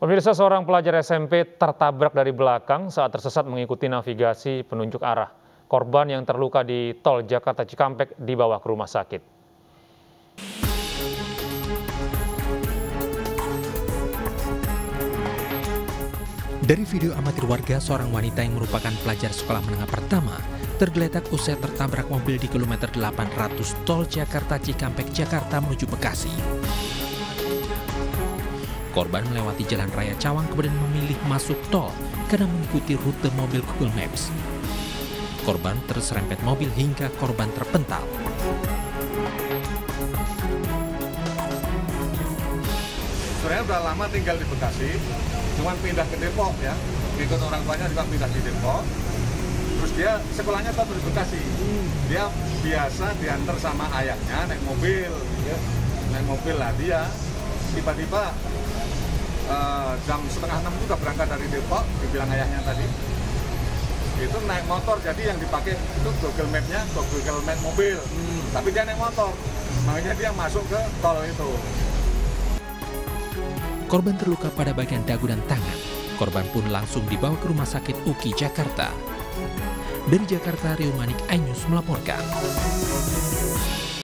Pemirsa seorang pelajar SMP tertabrak dari belakang saat tersesat mengikuti navigasi penunjuk arah. Korban yang terluka di tol Jakarta Cikampek dibawa ke rumah sakit. Dari video amatir warga, seorang wanita yang merupakan pelajar sekolah menengah pertama tergeletak usai tertabrak mobil di kilometer 800 tol Jakarta Cikampek, Jakarta menuju Bekasi. Korban melewati jalan raya Cawang kemudian memilih masuk tol karena mengikuti rute mobil Google Maps. Korban terserempet mobil hingga korban terpental. Sebenarnya udah lama tinggal di Bekasi, cuman pindah ke Depok ya. Ikut orang tuanya juga pindah di Depok. Terus dia sekolahnya tetap di Bekasi. Dia biasa diantar sama ayahnya naik mobil. Ya. Naik mobil lah dia. Tiba-tiba uh, jam setengah enam itu udah berangkat dari Depok, dibilang ayahnya tadi. Itu naik motor, jadi yang dipakai itu Google Map-nya Google Map mobil. Hmm. Tapi dia naik motor, makanya dia masuk ke tol itu. Korban terluka pada bagian dagu dan tangan. Korban pun langsung dibawa ke rumah sakit UKI Jakarta. Dari Jakarta, Rio Manik Ainus melaporkan.